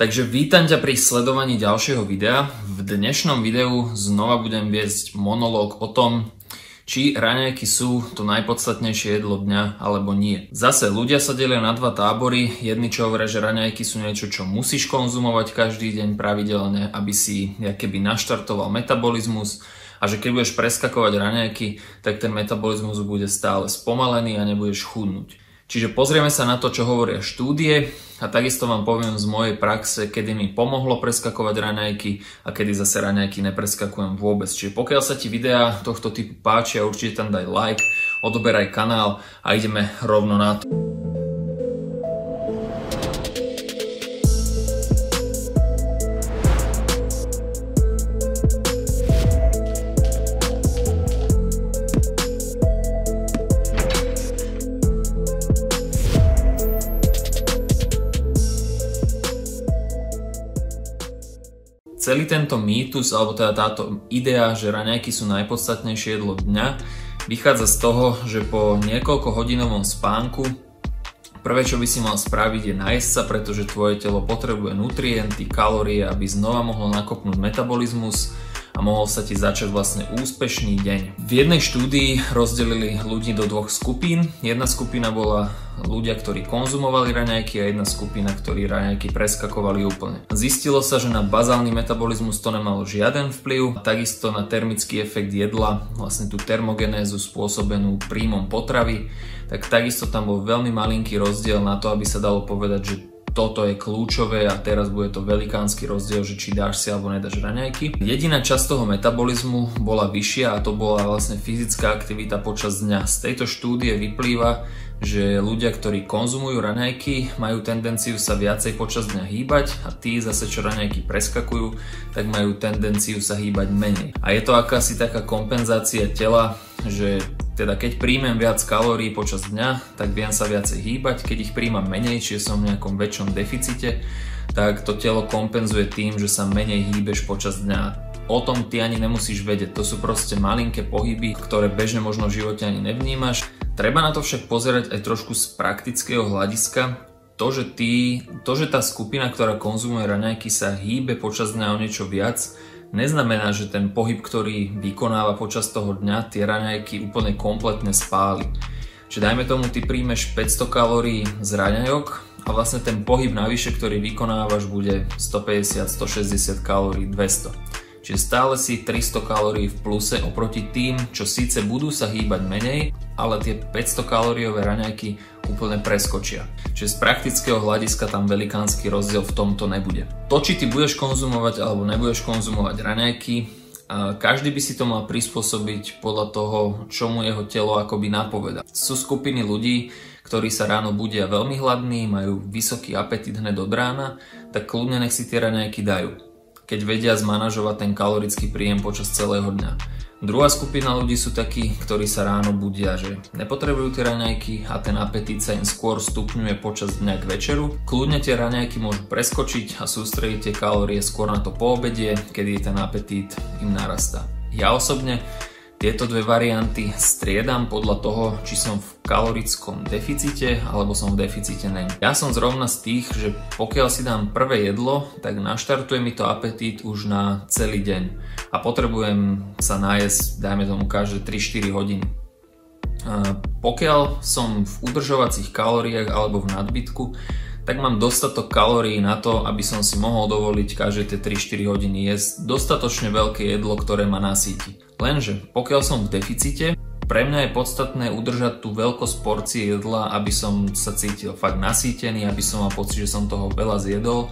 Takže vítam ťa pri sledovaní ďalšieho videa. V dnešnom videu znova budem viesť monológ o tom, či raňajky sú to najpodstatnejšie jedlo dňa alebo nie. Zase ľudia sa delia na dva tábory. Jedni čo hovoria, že raňajky sú niečo, čo musíš konzumovať každý deň pravidelne, aby si keby naštartoval metabolizmus a že keď budeš preskakovať raňajky, tak ten metabolizmus bude stále spomalený a nebudeš chudnúť. Čiže pozrieme sa na to, čo hovoria štúdie a takisto vám poviem z mojej praxe, kedy mi pomohlo preskakovať raňajky a kedy zase raňajky nepreskakujem vôbec. Čiže pokiaľ sa ti videá tohto typu páčia, určite tam daj like, odoberaj kanál a ideme rovno na to. Celý tento mýtus, alebo teda táto idea, že raňajky sú najpodstatnejšie jedlo dňa, vychádza z toho, že po niekoľko hodinovom spánku prvé, čo by si mal spraviť je nájsť sa, pretože tvoje telo potrebuje nutrienty, kalórie, aby znova mohlo nakopnúť metabolizmus, a mohol sa ti začať vlastne úspešný deň. V jednej štúdii rozdelili ľudí do dvoch skupín. Jedna skupina bola ľudia, ktorí konzumovali raňajky a jedna skupina, ktorí raňajky preskakovali úplne. Zistilo sa, že na bazálny metabolizmus to nemalo žiaden vplyv, takisto na termický efekt jedla, vlastne tú termogenézu spôsobenú príjmom potravy, tak takisto tam bol veľmi malinký rozdiel na to, aby sa dalo povedať, že toto je kľúčové a teraz bude to velikánsky rozdiel, že či dáš si alebo nedáš raňajky. Jediná časť toho metabolizmu bola vyššia a to bola vlastne fyzická aktivita počas dňa. Z tejto štúdie vyplýva, že ľudia, ktorí konzumujú raňajky, majú tendenciu sa viacej počas dňa hýbať a tí zase, čo raňajky preskakujú, tak majú tendenciu sa hýbať menej. A je to akási taká kompenzácia tela, že teda keď príjmem viac kalórií počas dňa, tak viem sa viacej hýbať, keď ich príjmam menej, čiže som v nejakom väčšom deficite, tak to telo kompenzuje tým, že sa menej hýbeš počas dňa. O tom ty ani nemusíš vedieť, to sú proste malinké pohyby, ktoré bežne možno v živote ani nevnímaš. Treba na to však pozerať aj trošku z praktického hľadiska, to, že, ty, to, že tá skupina, ktorá konzumuje raňajky sa hýbe počas dňa o niečo viac, neznamená, že ten pohyb, ktorý vykonáva počas toho dňa, tie raňajky úplne kompletne spáli. Čiže dajme tomu, ty príjmeš 500 kalórií z raňajok a vlastne ten pohyb navyše, ktorý vykonávaš, bude 150, 160 kalórií, 200. Čiže stále si 300 kalórií v pluse oproti tým, čo síce budú sa hýbať menej, ale tie 500 kalóriové raňajky úplne preskočia. Čiže z praktického hľadiska tam velikánsky rozdiel v tomto nebude. To, či ty budeš konzumovať alebo nebudeš konzumovať raňajky, každý by si to mal prispôsobiť podľa toho, čo mu jeho telo akoby napoveda. Sú skupiny ľudí, ktorí sa ráno budia veľmi hladní, majú vysoký apetit hned od rána, tak kľudne nech si tie raňajky dajú keď vedia zmanažovať ten kalorický príjem počas celého dňa. Druhá skupina ľudí sú takí, ktorí sa ráno budia, že nepotrebujú tie raňajky a ten apetít sa im skôr stupňuje počas dňa k večeru. Kľudne tie raňajky môžu preskočiť a sústrediť tie kalórie skôr na to po obede, kedy ten apetít im narastá. Ja osobne tieto dve varianty striedam podľa toho, či som v kalorickom deficite alebo som v deficite není. Ja som zrovna z tých, že pokiaľ si dám prvé jedlo, tak naštartuje mi to apetít už na celý deň a potrebujem sa nájsť, dajme tomu, každé 3-4 hodiny. Pokiaľ som v udržovacích kalóriách alebo v nadbytku, tak mám dostatok kalórií na to, aby som si mohol dovoliť každé tie 3-4 hodiny jesť dostatočne veľké jedlo, ktoré ma nasíti. Lenže pokiaľ som v deficite, pre mňa je podstatné udržať tú veľkosť porcie jedla, aby som sa cítil fakt nasýtený, aby som mal pocit, že som toho veľa zjedol,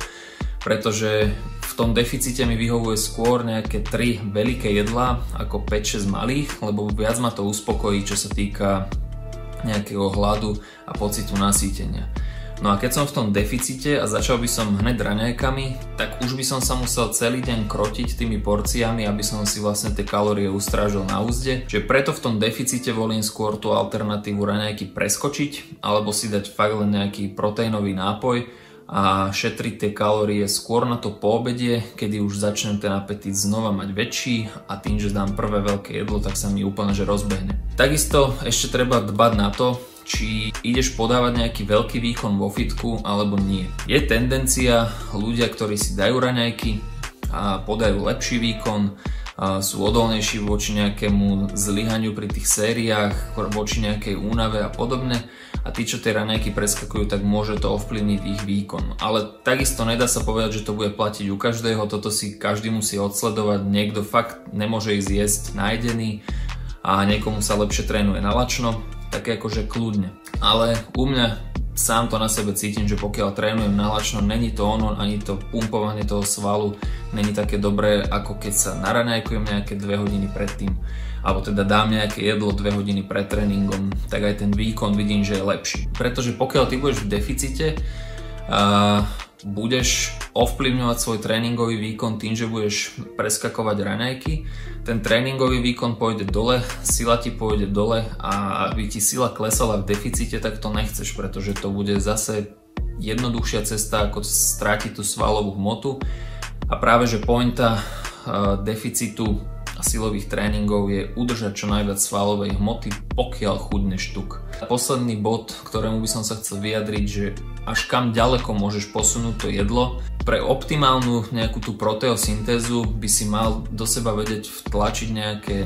pretože v tom deficite mi vyhovuje skôr nejaké 3 veľké jedlá ako 5-6 malých, lebo viac ma to uspokojí, čo sa týka nejakého hladu a pocitu nasýtenia. No a keď som v tom deficite a začal by som hneď raňajkami, tak už by som sa musel celý deň krotiť tými porciami, aby som si vlastne tie kalórie ustrážil na úzde. Čiže preto v tom deficite volím skôr tú alternatívu raňajky preskočiť, alebo si dať fakt len nejaký proteínový nápoj, a šetriť tie kalórie skôr na to po obede, kedy už začnem ten apetít znova mať väčší a tým, že dám prvé veľké jedlo, tak sa mi úplne že rozbehne. Takisto ešte treba dbať na to, či ideš podávať nejaký veľký výkon vo fitku alebo nie. Je tendencia ľudia, ktorí si dajú raňajky a podajú lepší výkon, sú odolnejší voči nejakému zlyhaniu pri tých sériách, voči nejakej únave a podobne a tí, čo tie raňajky preskakujú, tak môže to ovplyvniť ich výkon. Ale takisto nedá sa povedať, že to bude platiť u každého, toto si každý musí odsledovať, niekto fakt nemôže ísť jesť nájdený a niekomu sa lepšie trénuje na lačno, tak akože kľudne. Ale u mňa sám to na sebe cítim, že pokiaľ trénujem nalačno, není to ono, ani to pumpovanie toho svalu není také dobré, ako keď sa naraňajkujem nejaké 2 hodiny predtým, alebo teda dám nejaké jedlo 2 hodiny pred tréningom, tak aj ten výkon vidím, že je lepší. Pretože pokiaľ ty budeš v deficite, uh, budeš ovplyvňovať svoj tréningový výkon tým, že budeš preskakovať raňajky, ten tréningový výkon pôjde dole, sila ti pôjde dole a aby ti sila klesala v deficite, tak to nechceš, pretože to bude zase jednoduchšia cesta, ako strátiť tú svalovú hmotu. A práve, že pointa uh, deficitu silových tréningov je udržať čo najviac svalovej hmoty, pokiaľ chudneš tuk. Posledný bod, ktorému by som sa chcel vyjadriť, že až kam ďaleko môžeš posunúť to jedlo. Pre optimálnu nejakú tú proteosyntézu by si mal do seba vedieť vtlačiť nejaké,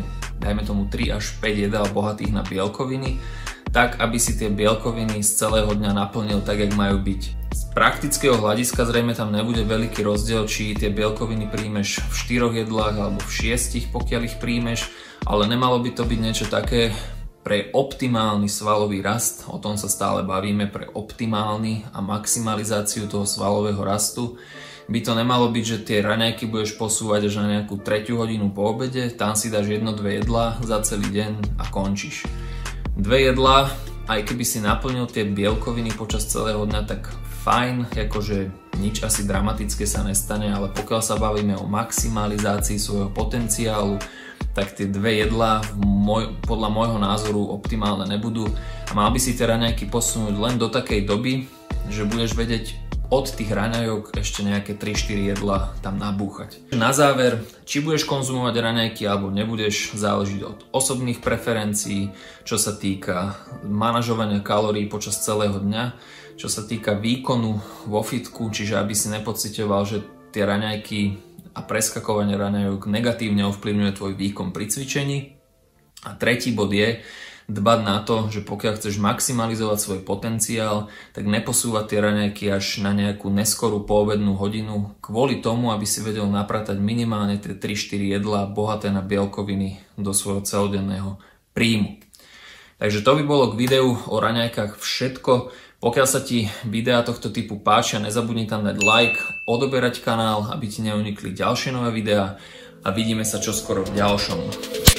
dajme tomu 3 až 5 jedál bohatých na bielkoviny, tak aby si tie bielkoviny z celého dňa naplnil tak, jak majú byť praktického hľadiska zrejme tam nebude veľký rozdiel, či tie bielkoviny príjmeš v 4 jedlách alebo v 6, pokiaľ ich príjmeš, ale nemalo by to byť niečo také pre optimálny svalový rast, o tom sa stále bavíme, pre optimálny a maximalizáciu toho svalového rastu, by to nemalo byť, že tie raňajky budeš posúvať až na nejakú tretiu hodinu po obede, tam si dáš jedno, dve jedlá za celý deň a končíš. Dve jedlá, aj keby si naplnil tie bielkoviny počas celého dňa, tak fajn, akože nič asi dramatické sa nestane, ale pokiaľ sa bavíme o maximalizácii svojho potenciálu, tak tie dve jedlá môj, podľa môjho názoru optimálne nebudú a mal by si tie raňajky posunúť len do takej doby, že budeš vedieť od tých raňajok ešte nejaké 3-4 jedla tam nabúchať. Na záver, či budeš konzumovať raňajky alebo nebudeš, záleží od osobných preferencií, čo sa týka manažovania kalórií počas celého dňa čo sa týka výkonu vo fitku, čiže aby si nepocitoval, že tie raňajky a preskakovanie raňajok negatívne ovplyvňuje tvoj výkon pri cvičení. A tretí bod je dbať na to, že pokiaľ chceš maximalizovať svoj potenciál, tak neposúvať tie raňajky až na nejakú neskorú poobednú hodinu kvôli tomu, aby si vedel napratať minimálne tie 3-4 jedlá bohaté na bielkoviny do svojho celodenného príjmu. Takže to by bolo k videu o raňajkách všetko. Pokiaľ sa ti videá tohto typu páčia, nezabudni tam dať like, odoberať kanál, aby ti neunikli ďalšie nové videá a vidíme sa čoskoro v ďalšom.